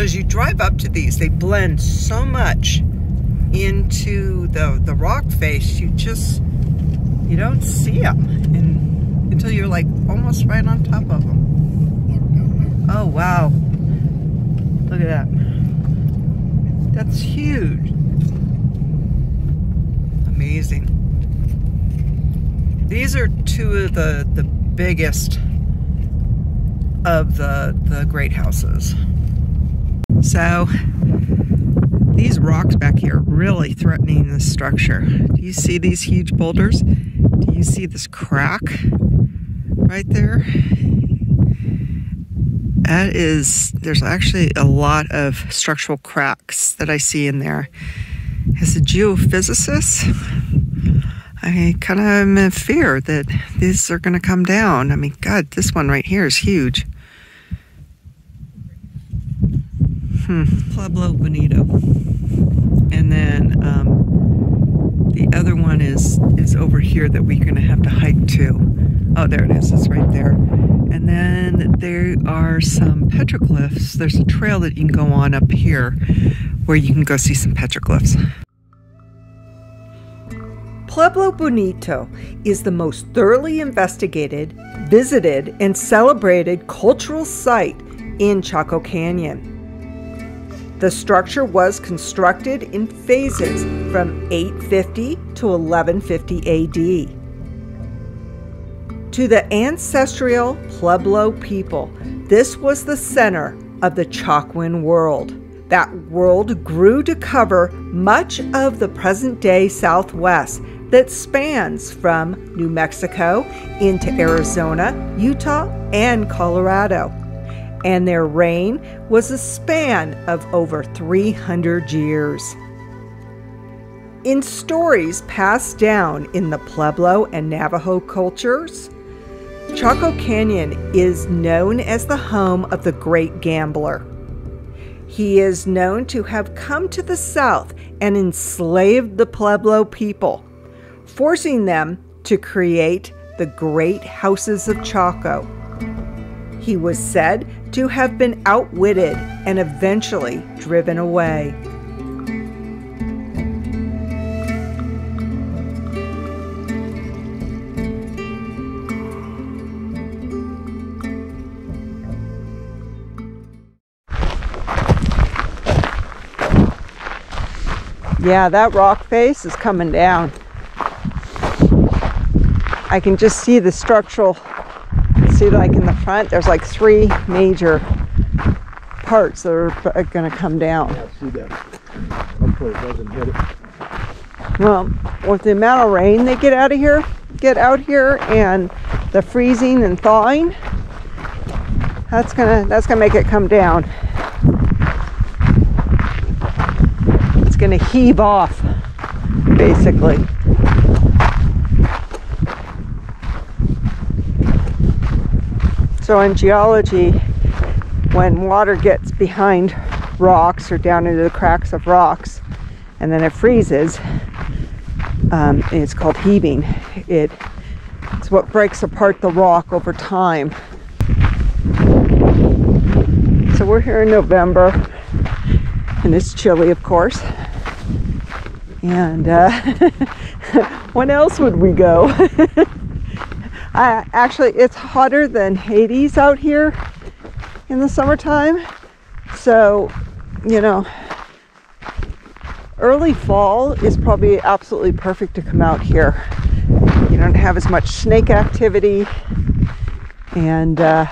So as you drive up to these, they blend so much into the, the rock face, you just, you don't see them until you're like almost right on top of them. Oh, wow. Look at that. That's huge. Amazing. These are two of the, the biggest of the, the great houses. So these rocks back here really threatening this structure. Do you see these huge boulders? Do you see this crack right there? That is, there's actually a lot of structural cracks that I see in there. As a geophysicist, I kind of am in fear that these are going to come down. I mean, God, this one right here is huge. Hmm. Pueblo Bonito. And then um, the other one is is over here that we're going to have to hike to. Oh, there it is. It's right there. And then there are some petroglyphs. There's a trail that you can go on up here where you can go see some petroglyphs. Pueblo Bonito is the most thoroughly investigated, visited, and celebrated cultural site in Chaco Canyon. The structure was constructed in phases from 850 to 1150 AD. To the ancestral Pueblo people, this was the center of the Chacoan world. That world grew to cover much of the present day Southwest that spans from New Mexico into Arizona, Utah, and Colorado and their reign was a span of over 300 years. In stories passed down in the Pueblo and Navajo cultures, Chaco Canyon is known as the home of the great gambler. He is known to have come to the south and enslaved the Pueblo people, forcing them to create the great houses of Chaco. He was said to have been outwitted and eventually driven away. Yeah, that rock face is coming down. I can just see the structural see like in the front, there's like three major parts that are uh, going to come down. Yeah, see that. Hopefully it doesn't hit it. Well, with the amount of rain they get out of here, get out here, and the freezing and thawing, that's gonna that's gonna make it come down. It's gonna heave off, basically. So in geology, when water gets behind rocks or down into the cracks of rocks, and then it freezes, um, it's called heaving. It, it's what breaks apart the rock over time. So we're here in November, and it's chilly, of course. And uh, when else would we go? Actually, it's hotter than Hades out here in the summertime. So, you know, early fall is probably absolutely perfect to come out here. You don't have as much snake activity, and uh,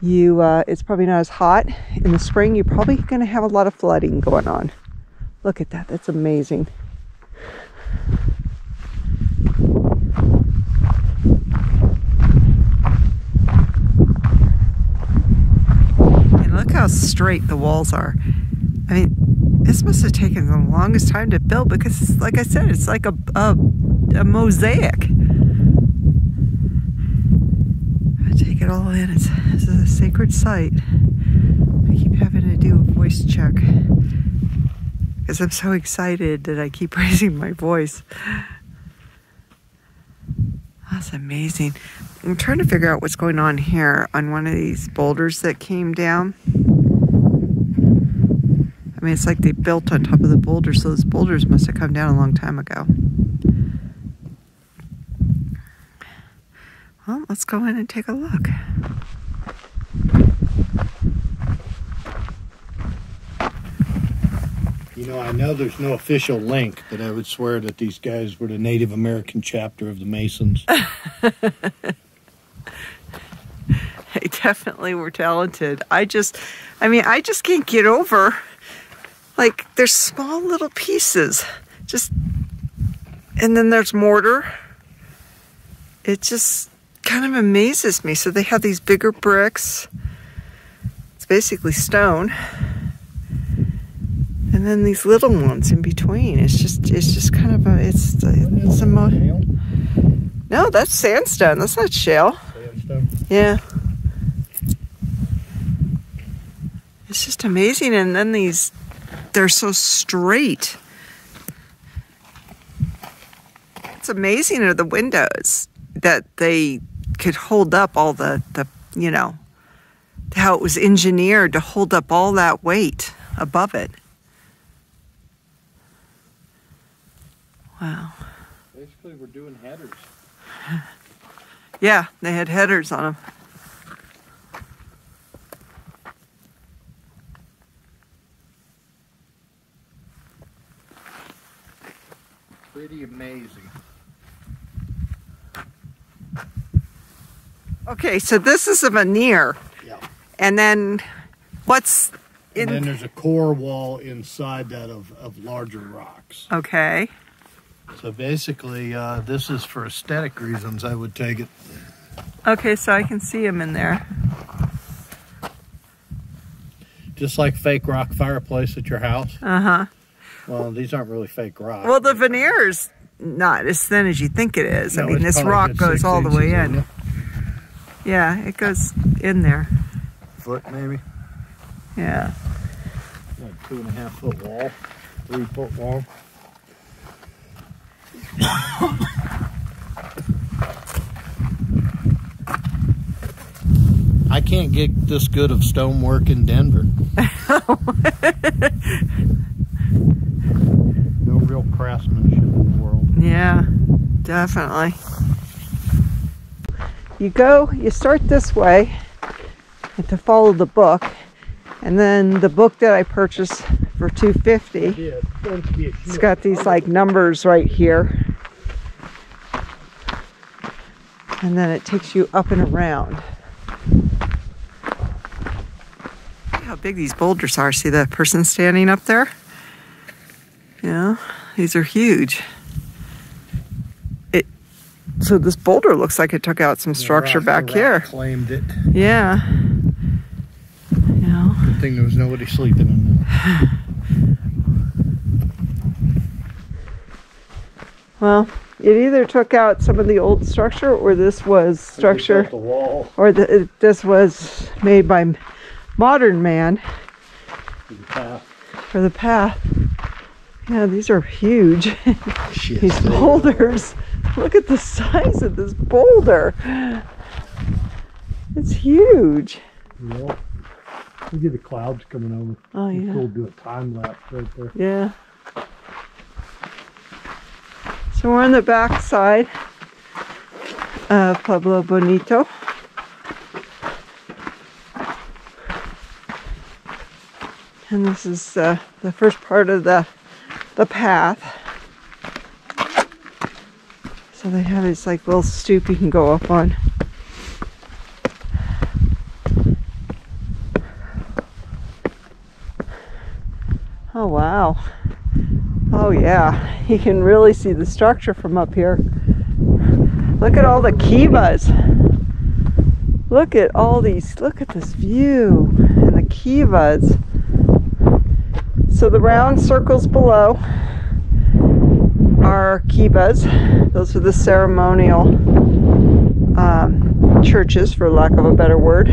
you uh, it's probably not as hot. In the spring, you're probably going to have a lot of flooding going on. Look at that, that's amazing. How straight the walls are. I mean, this must have taken the longest time to build because, like I said, it's like a, a, a mosaic. I take it all in. It's, this is a sacred site. I keep having to do a voice check because I'm so excited that I keep raising my voice. That's amazing. I'm trying to figure out what's going on here on one of these boulders that came down. I mean, it's like they built on top of the boulders, so those boulders must have come down a long time ago. Well, let's go in and take a look. You know, I know there's no official link, but I would swear that these guys were the Native American chapter of the Masons. They definitely were talented. I just, I mean, I just can't get over, like, there's small little pieces. Just, and then there's mortar. It just kind of amazes me. So they have these bigger bricks. It's basically stone. And then these little ones in between. It's just, it's just kind of a, it's, it's a No, that's sandstone. That's not shale. Sandstone. Yeah. It's just amazing. And then these, they're so straight. It's amazing are the windows that they could hold up all the, the, you know, how it was engineered to hold up all that weight above it. Wow. Basically, we're doing headers. Yeah, they had headers on them. Pretty amazing. Okay, so this is a veneer. Yeah. And then what's And then there's a core wall inside that of, of larger rocks. Okay. So basically, uh, this is for aesthetic reasons, I would take it. Okay, so I can see them in there. Just like fake rock fireplace at your house. Uh-huh. Well, these aren't really fake rock. Well, the veneer's not as thin as you think it is. I mean, this rock goes all the way in. isn't Yeah, it goes in there. Foot maybe. Yeah. Like two and a half foot wall, three foot wall. I can't get this good of stonework in Denver. real craftsmanship in the world. Yeah, definitely. You go, you start this way to follow the book, and then the book that I purchased for 250 Yeah, it's going to be a It's got these like numbers right here. And then it takes you up and around. How big these boulders are. See the person standing up there? Yeah, these are huge. It so this boulder looks like it took out some structure back here. Claimed it. Yeah. Yeah. Good thing there was nobody sleeping in there. Well, it either took out some of the old structure or this was structure. The wall or the, it, this was made by modern man the path. for the path. Yeah, these are huge. Shit. these boulders. Look at the size of this boulder. It's huge. Yep. Look at the clouds coming over. Oh yeah. Cool, do a time lapse right there. Yeah. So we're on the back side of Pueblo Bonito. And this is uh, the first part of the the path. So they have this like little stoop you can go up on. Oh wow. Oh yeah, you can really see the structure from up here. Look at all the kivas. Look at all these, look at this view and the kivas. So the round circles below are kivas. Those are the ceremonial um, churches, for lack of a better word.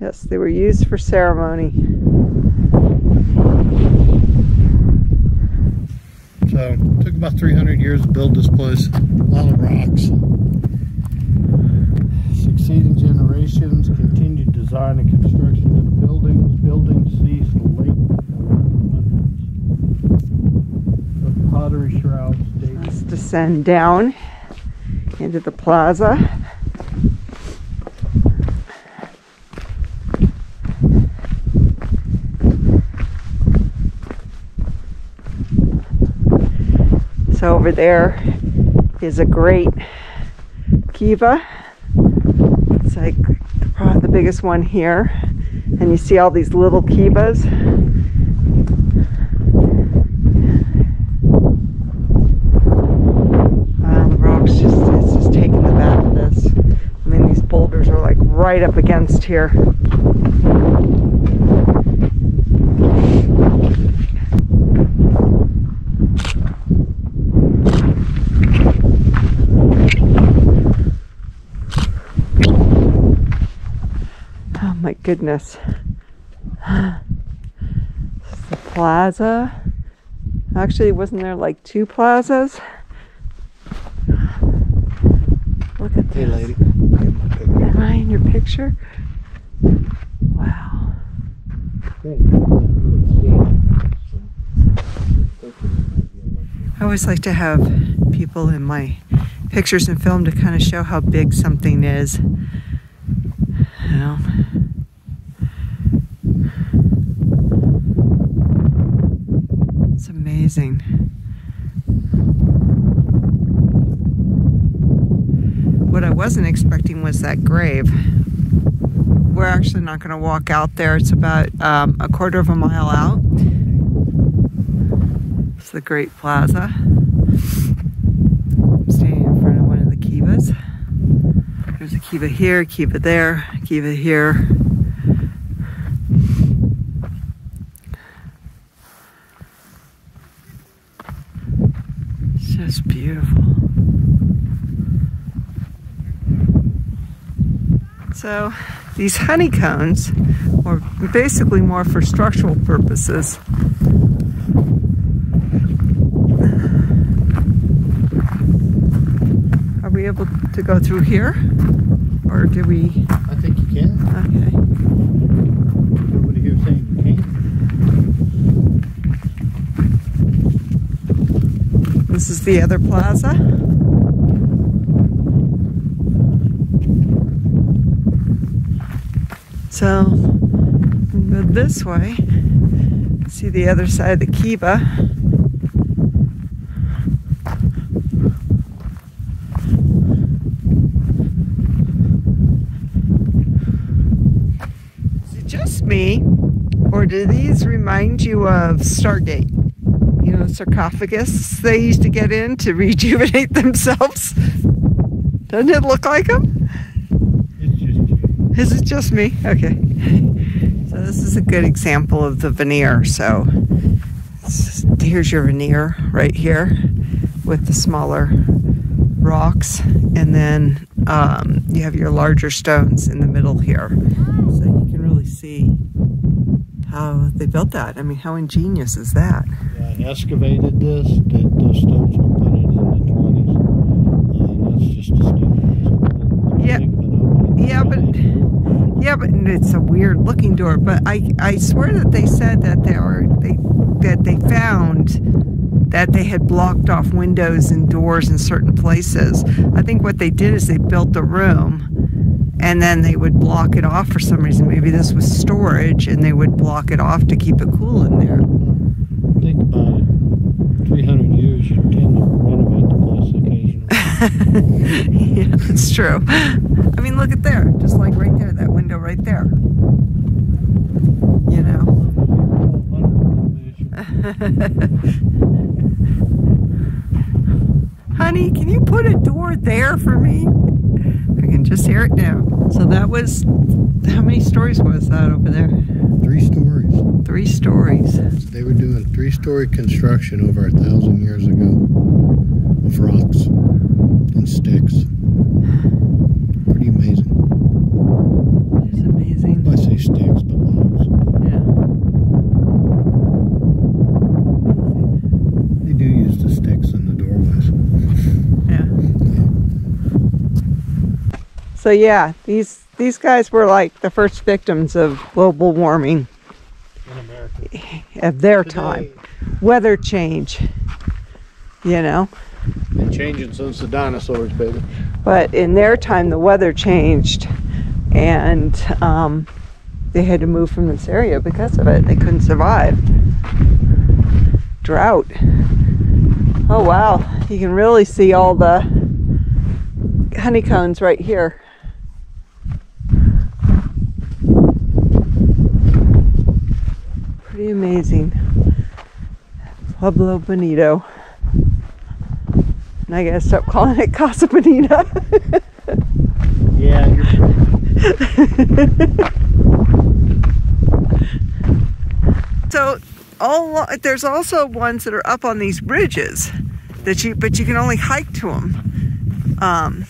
Yes, they were used for ceremony. So, it took about 300 years to build this place. A lot of rocks. design and construction of the buildings. Buildings ceased late in the 1100s. The pottery shrouds date Let's descend down into the plaza. So over there is a great kiva. It's like the biggest one here. And you see all these little kivas. Wow, the rocks just it's just taking the back of this. I mean these boulders are like right up against here. Oh my goodness. This is the plaza. Actually, wasn't there like two plazas? Look at Hey, this. lady. Get my picture. Am I in your picture? Wow. I always like to have people in my pictures and film to kind of show how big something is. Know? It's amazing. What I wasn't expecting was that grave. We're actually not going to walk out there. It's about um, a quarter of a mile out. It's the Great Plaza. I'm standing in front of one of the kivas. There's a kiva here, kiva there, kiva here. It's just beautiful. So these honeycombs were basically more for structural purposes. Are we able to go through here? Or do we? I think you can. Okay. Nobody here saying you can't. This is the other plaza. So go this way. See the other side of the Kiva. Is it just me, or do these remind you of Stargate? you know, sarcophagus they used to get in to rejuvenate themselves. Doesn't it look like them? Is it just me? Okay. So this is a good example of the veneer. So here's your veneer right here with the smaller rocks, and then um, you have your larger stones in the middle here. So you can really see how they built that. I mean, how ingenious is that? Yeah, I excavated this. That those stones were put in in the twenties, and that's just a step. Yeah. Yeah, but it's a weird looking door. But I, I swear that they said that they were they that they found that they had blocked off windows and doors in certain places. I think what they did is they built a room and then they would block it off for some reason. Maybe this was storage and they would block it off to keep it cool in there. Think about it. Three hundred years, you tend to place occasionally. yeah, that's true. I mean, look at there, just like right there, that window right there. You know. Honey, can you put a door there for me? I can just hear it now. So that was, how many stories was that over there? Three stories. Three stories. They were doing three-story construction over a thousand years ago of rocks and sticks. Pretty amazing. It's amazing. I say sticks, but logs. Yeah. They do use the sticks in the doorways. Yeah. So yeah, these these guys were like the first victims of global warming In America. of their time. Weather change. You know? Been changing since the dinosaurs, baby. But in their time, the weather changed, and um, they had to move from this area because of it. They couldn't survive. Drought. Oh wow, you can really see all the honeycombs right here. Pretty amazing. Pueblo Bonito. And I gotta stop calling it Casa Bonita. Yeah, you're So all there's also ones that are up on these bridges that you but you can only hike to them. Um,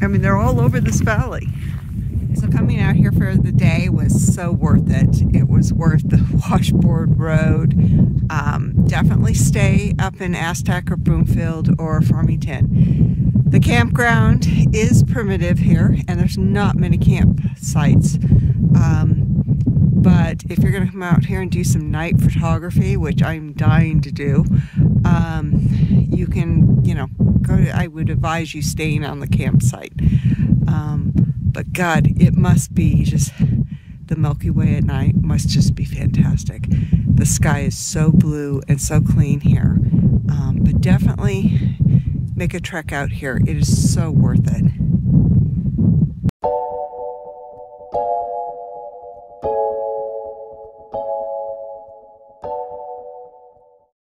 I mean they're all over this valley. So coming out here for the day was so worth it. It was worth the washboard road. Um, definitely stay up in Aztec or Bloomfield or Farmington. The campground is primitive here and there's not many campsites. Um, but if you're going to come out here and do some night photography, which I'm dying to do, um, you can, you know, go to, I would advise you staying on the campsite. Um, but God, it must be just the Milky Way at night must just be fantastic. The sky is so blue and so clean here. Um, but definitely make a trek out here. It is so worth it.